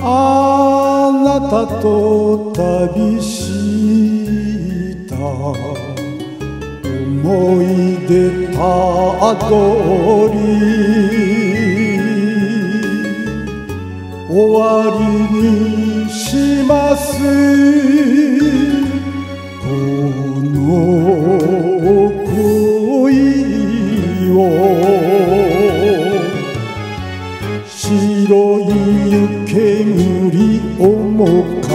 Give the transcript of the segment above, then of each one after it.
あなたと旅した思い出たどり終わりにします。白い湯煙面影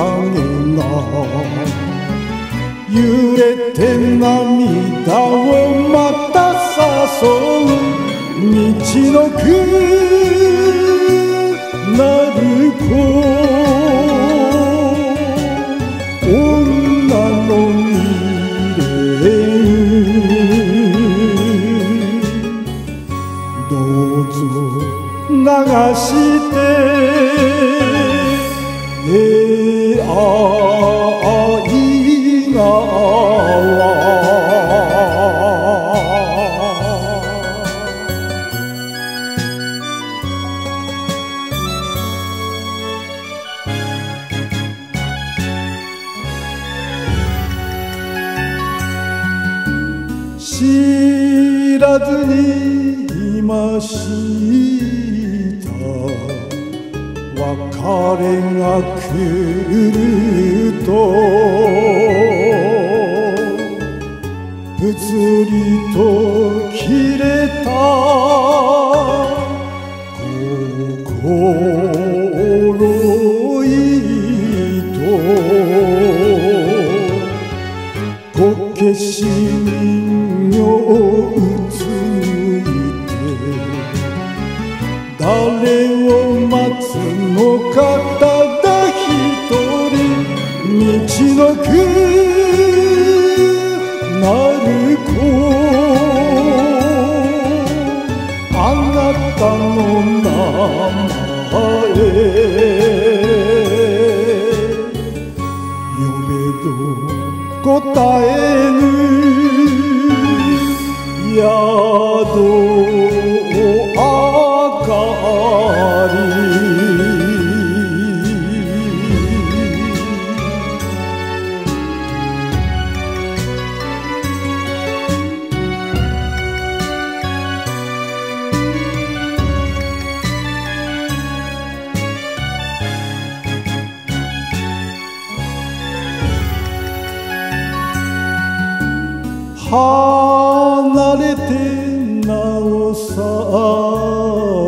が揺れて涙をまた誘う道のくなる。子女の未練どうぞ流してえ愛が知らずにいました別れが来るとぷつりと切れた。心糸こけし人形う道のくなる子あなたの名前呼べど答えぬ宿あ離れてなおさ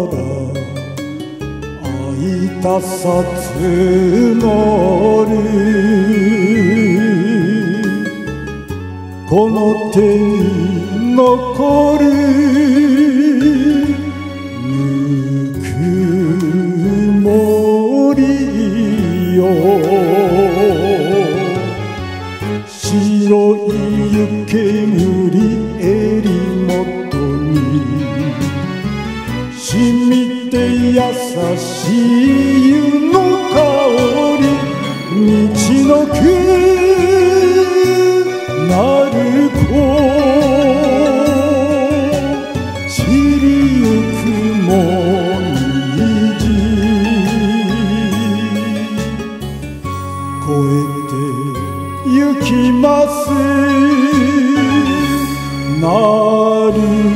ら会いたさつのり。この手に残る染みて優しい湯の香り道のくなる子散りゆくもみじ。越えて行きます。なる